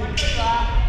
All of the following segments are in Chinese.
我们这个。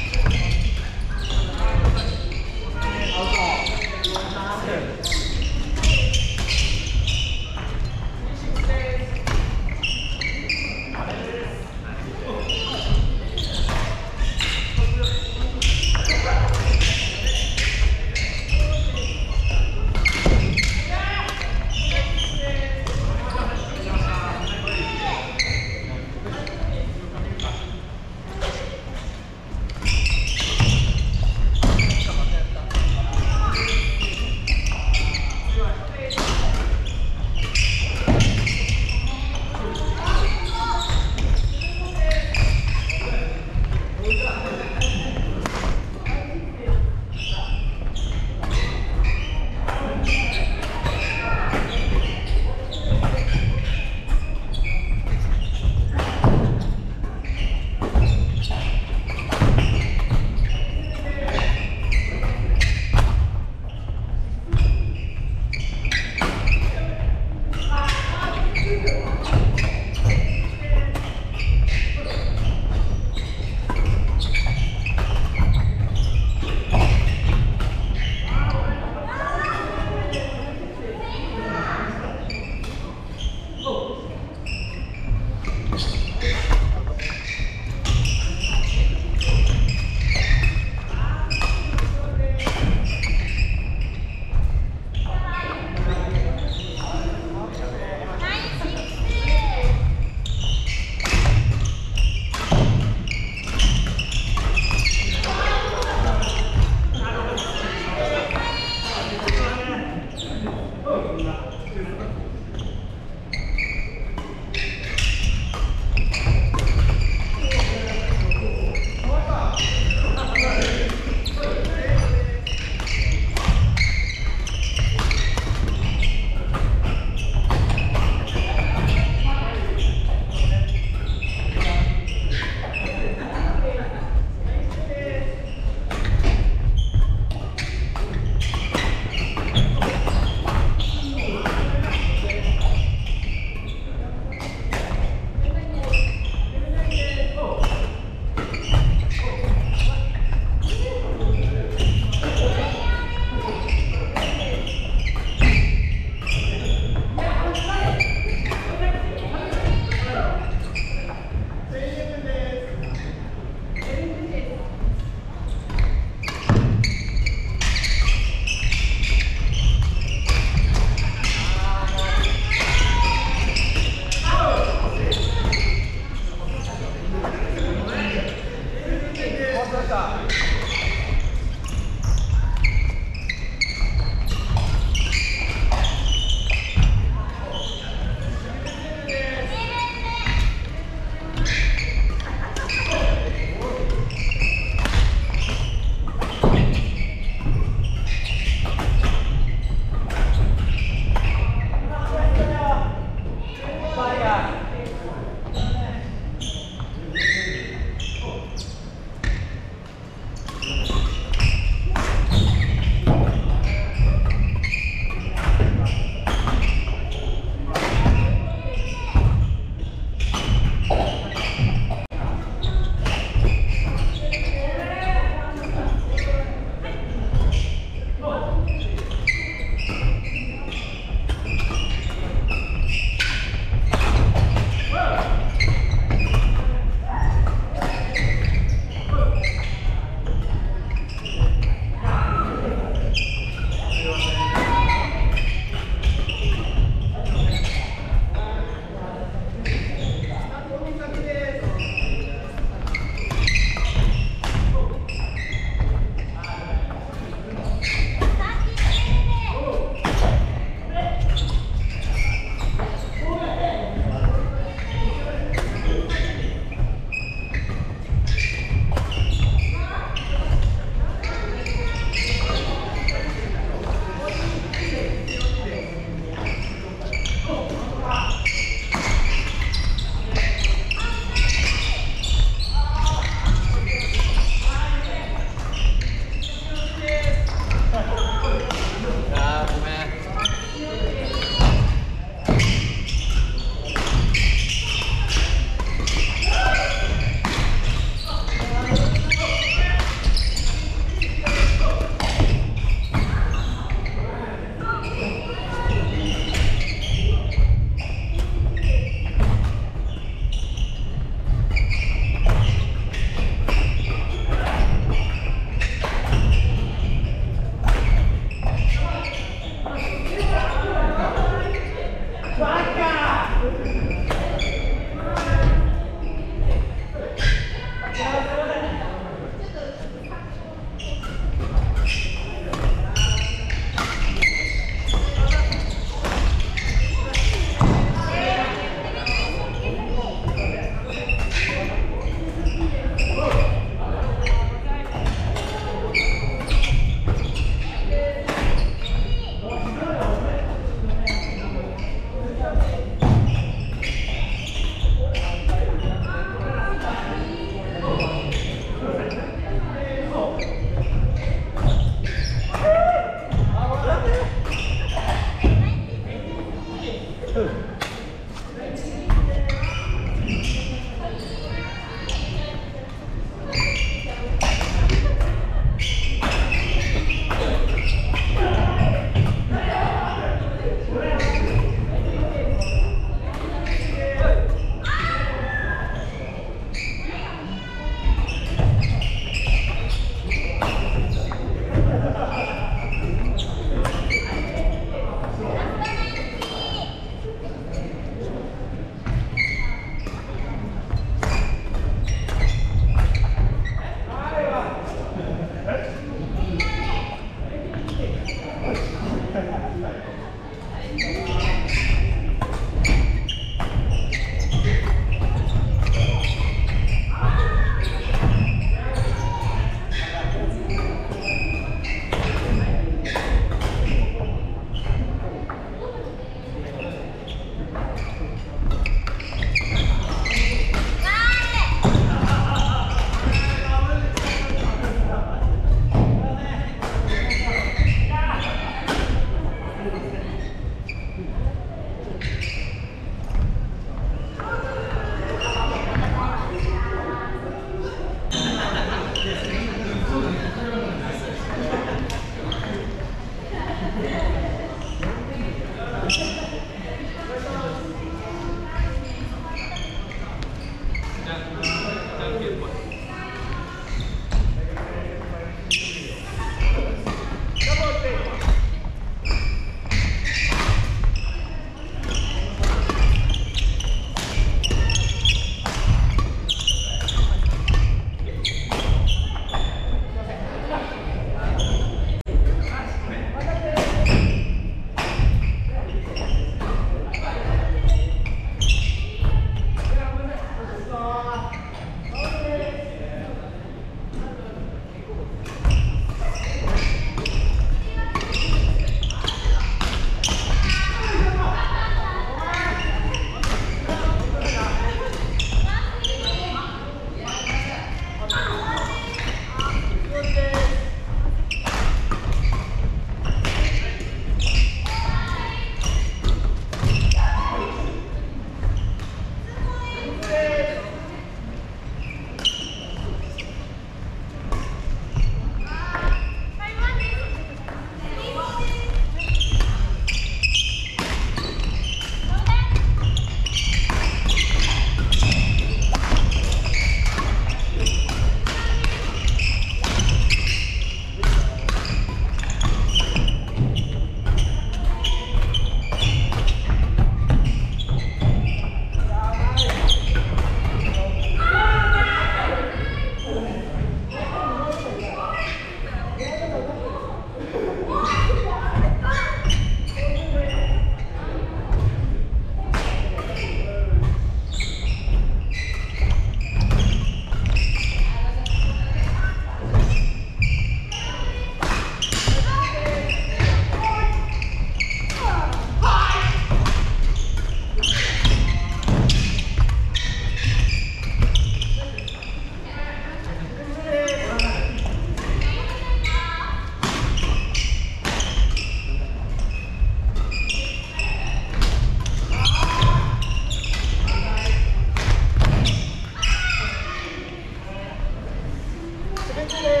这边这边。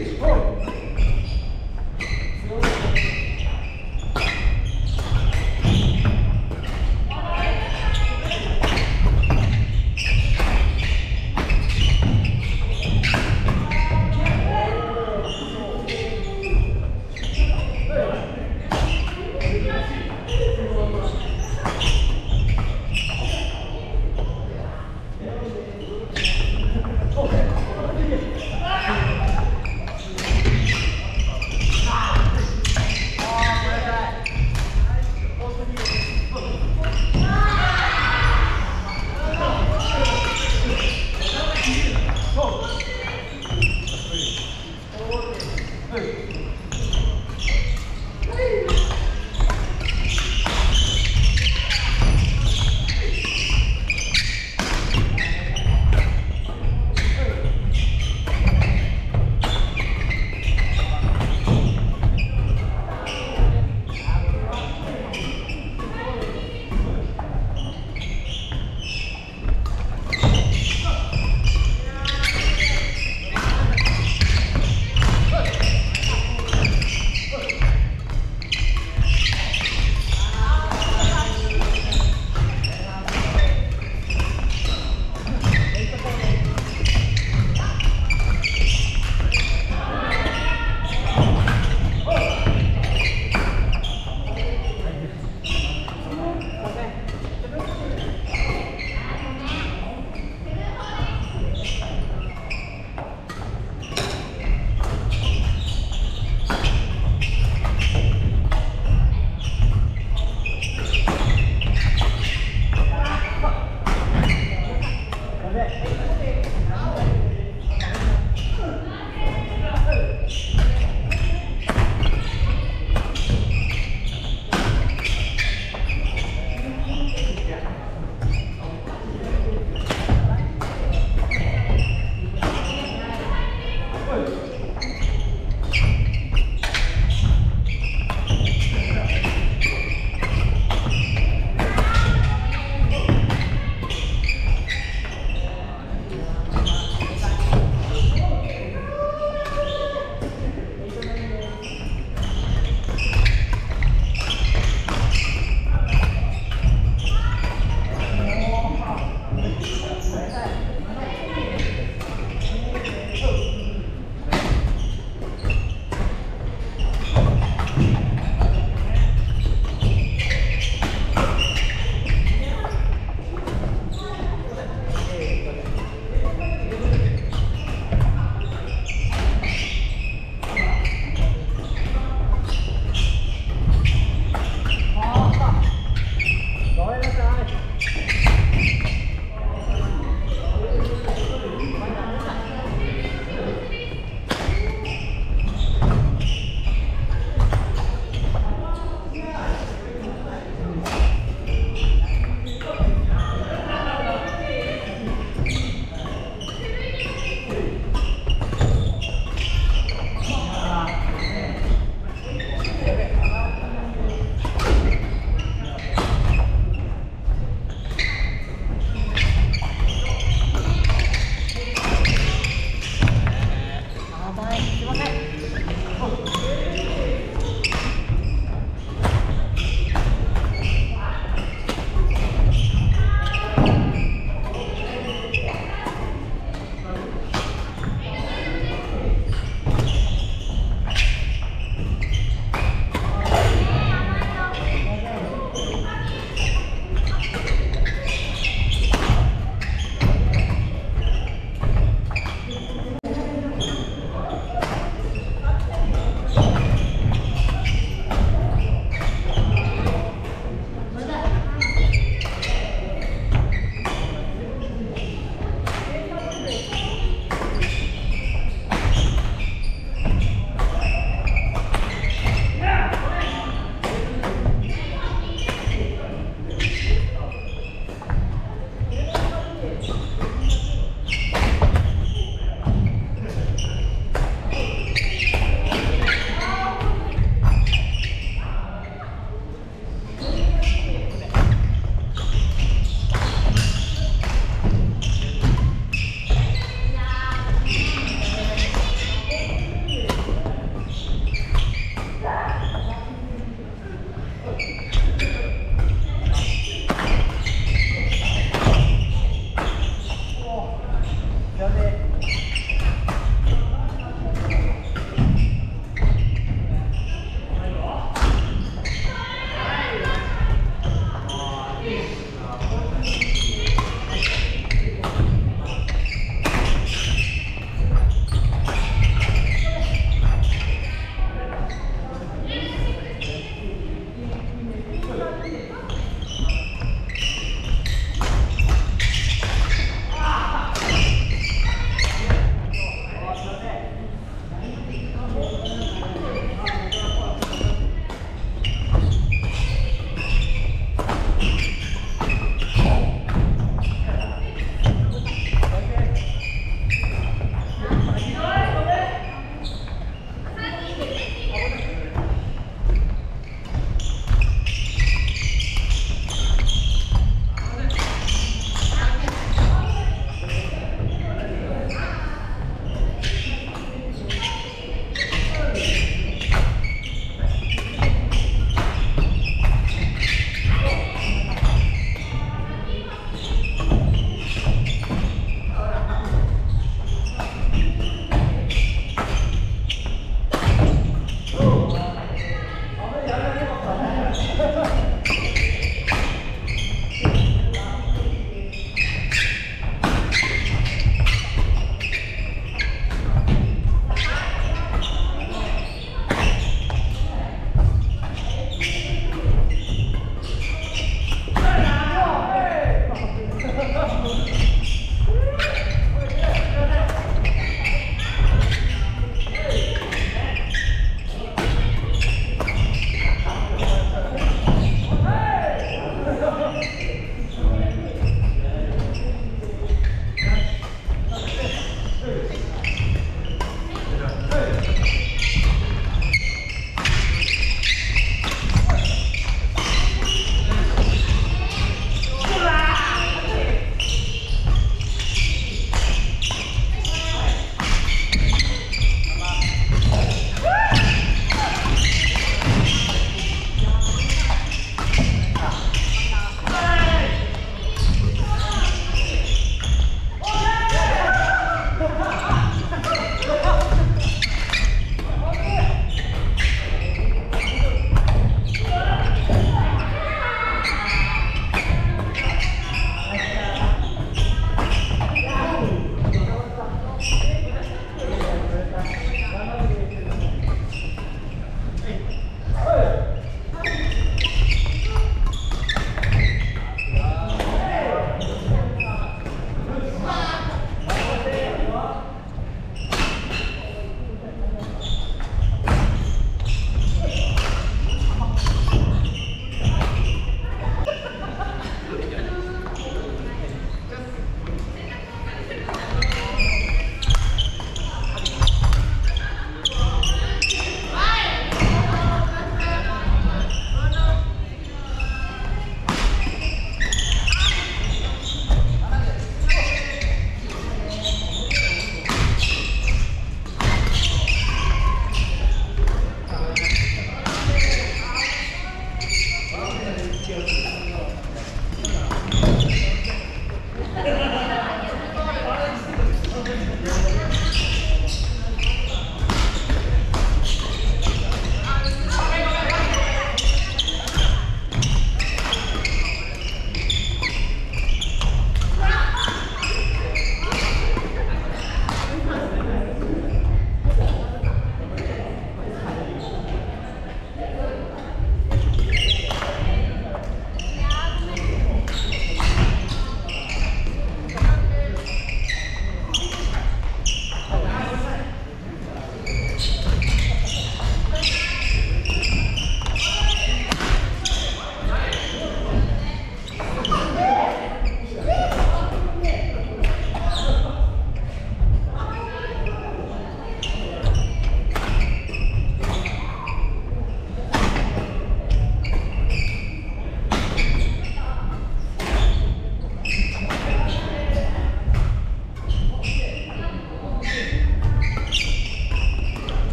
is wrong.